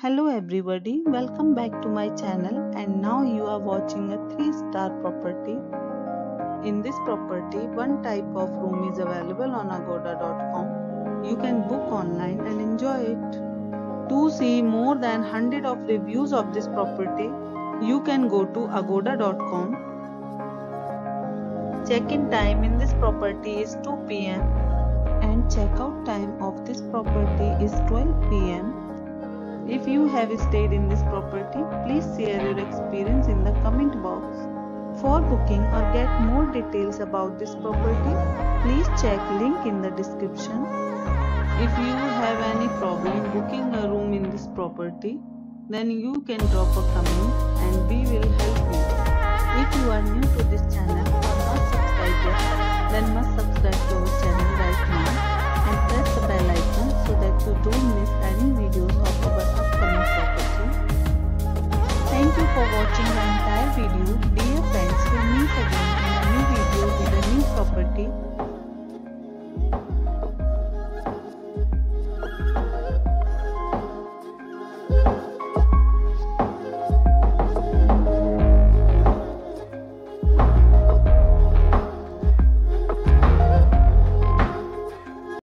Hello everybody, welcome back to my channel and now you are watching a 3 star property. In this property, one type of room is available on agoda.com. You can book online and enjoy it. To see more than 100 of reviews of this property, you can go to agoda.com. Check-in time in this property is 2 pm and checkout time of this property is 12 pm. Have stayed in this property, please share your experience in the comment box. For booking or get more details about this property, please check link in the description. If you have any problem booking a room in this property, then you can drop a comment video.